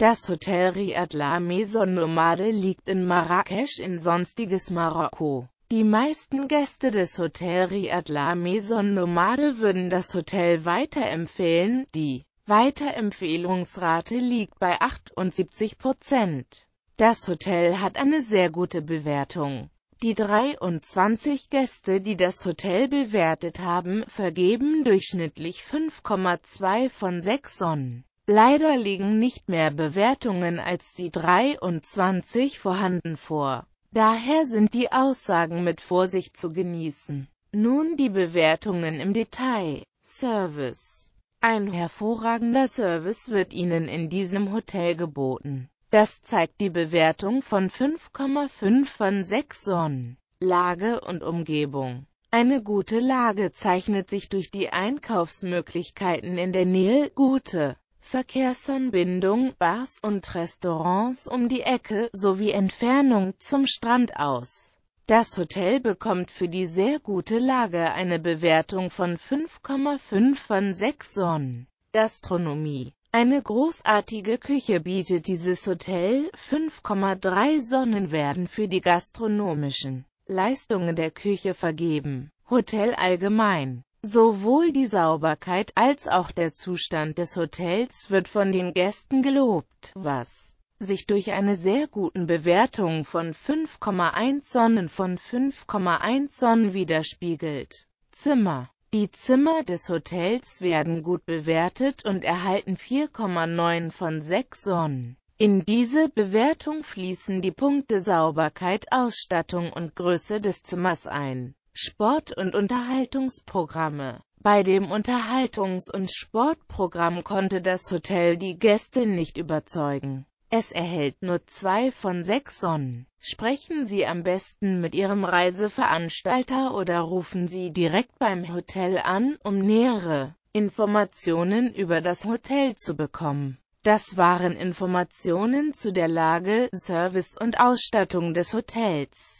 Das Hotel Riad La Maison Nomade liegt in Marrakesch in sonstiges Marokko. Die meisten Gäste des Hotel Riad La Maison Nomade würden das Hotel weiterempfehlen, die Weiterempfehlungsrate liegt bei 78 Prozent. Das Hotel hat eine sehr gute Bewertung. Die 23 Gäste, die das Hotel bewertet haben, vergeben durchschnittlich 5,2 von 6 Sonnen. Leider liegen nicht mehr Bewertungen als die 23 vorhanden vor. Daher sind die Aussagen mit Vorsicht zu genießen. Nun die Bewertungen im Detail. Service Ein hervorragender Service wird Ihnen in diesem Hotel geboten. Das zeigt die Bewertung von 5,5 von 6 Sonnen. Lage und Umgebung eine gute Lage zeichnet sich durch die Einkaufsmöglichkeiten in der Nähe, gute Verkehrsanbindung, Bars und Restaurants um die Ecke, sowie Entfernung zum Strand aus. Das Hotel bekommt für die sehr gute Lage eine Bewertung von 5,5 von 6 Sonnen. Gastronomie Eine großartige Küche bietet dieses Hotel, 5,3 Sonnen werden für die gastronomischen Leistungen der Küche vergeben. Hotel allgemein Sowohl die Sauberkeit als auch der Zustand des Hotels wird von den Gästen gelobt, was sich durch eine sehr guten Bewertung von 5,1 Sonnen von 5,1 Sonnen widerspiegelt. Zimmer Die Zimmer des Hotels werden gut bewertet und erhalten 4,9 von 6 Sonnen. In diese Bewertung fließen die Punkte Sauberkeit, Ausstattung und Größe des Zimmers ein. Sport- und Unterhaltungsprogramme Bei dem Unterhaltungs- und Sportprogramm konnte das Hotel die Gäste nicht überzeugen. Es erhält nur zwei von sechs Sonnen. Sprechen Sie am besten mit Ihrem Reiseveranstalter oder rufen Sie direkt beim Hotel an, um nähere Informationen über das Hotel zu bekommen. Das waren Informationen zu der Lage, Service und Ausstattung des Hotels.